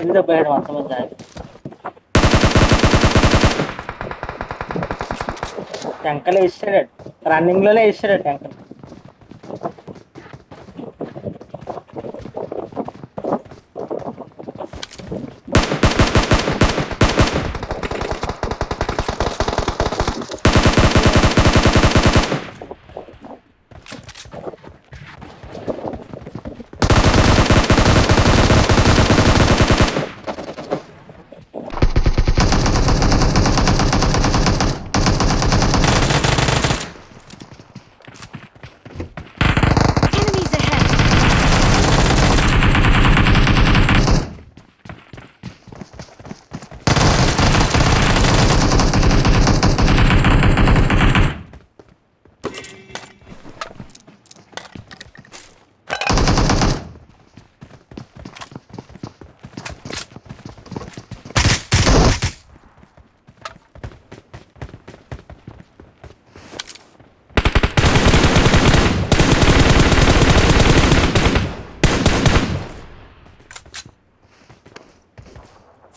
ఇది దెబ్బేయడం అర్థం జాగ్రత్త. టెంకలు వేసాడు. రన్నింగ్లోనే వేసాడు టెంకలు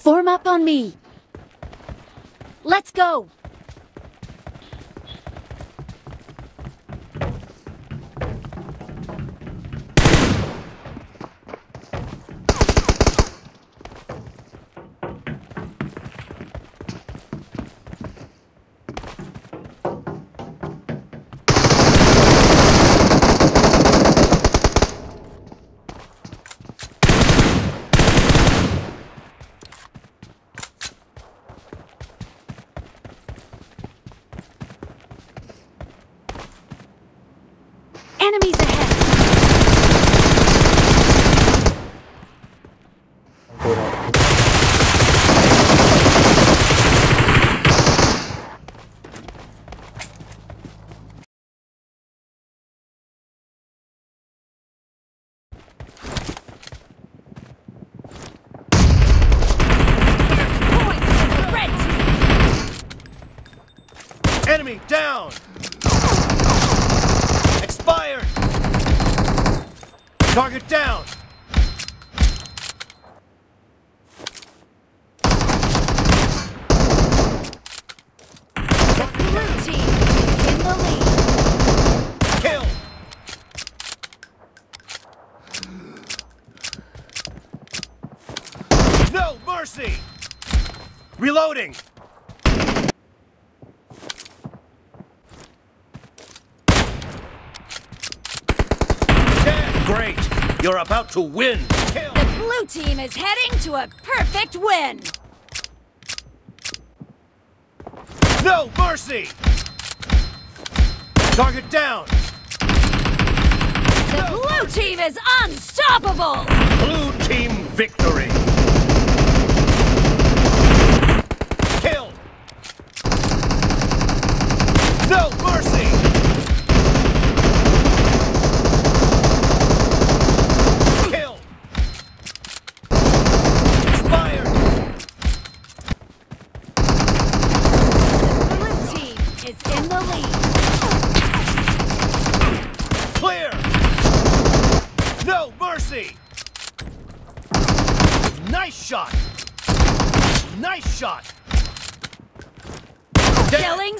Form up on me. Let's go. Enemies ahead. Points to the red team. Enemy down! Expired! Target down! Blue team is in the lead. Kill! No mercy! Reloading! Yeah, great! You're about to win! Kill! The blue team is heading to a perfect win. No mercy! Target down! The blue team is unstoppable. Blue team victory! Kill! No mercy! Kill! Expired! The blue team is in the lead. Clear! No mercy! Nice shot! Nice shot! Down. Killing